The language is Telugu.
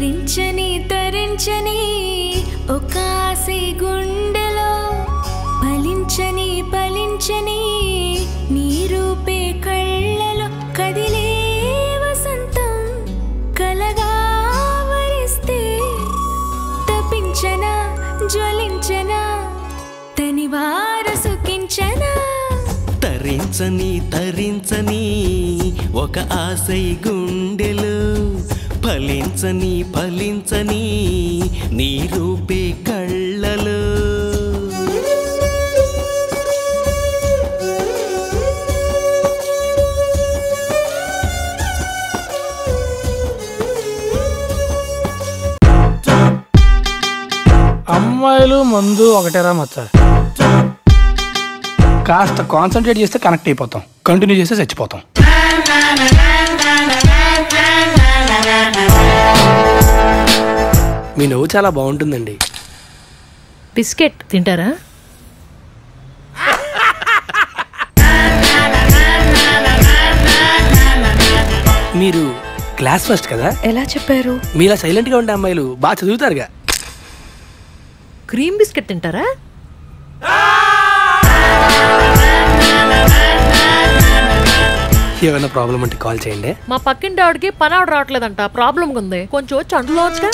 తరించని తరించని ఒక ఆశి గుండెలో ఫలించని ఫలించని నీ రూపే కళ్ళలో కదిలే వసంతం కలగా వరిస్తే తపించనా జ్వలించనా తనివార సుఖించనా? తరించని తరించని ఒక ఆశై గుండెలో ఫలించని ఫలించని నీ రూపే కళ్ళలో. అమ్మాయిలు మందు ఒకటేరా మచ్చ కాస్త కాన్సన్ట్రేట్ చేస్తే కనెక్ట్ అయిపోతాం. కంటిన్యూ చేస్తే చచ్చిపోతాం. మీ నవ్వు చాలా బాగుంటుందండి. బిస్కెట్ తింటారా? మీరు క్లాస్ ఫస్ట్ కదా? ఎలా చెప్పారు? మీలా సైలెంట్గా ఉండే అమ్మాయిలు బాగా చదువుతారుగా. క్రీమ్ బిస్కెట్ తింటారా? ఏమైనా ప్రాబ్లం అంటే కాల్ చేయండి. మా పక్కింటి ఆవిడకి పని ఆవిడ రావట్లేదంట. ప్రాబ్లం ఉంది. కొంచెం వచ్చి అందులో వచ్చా?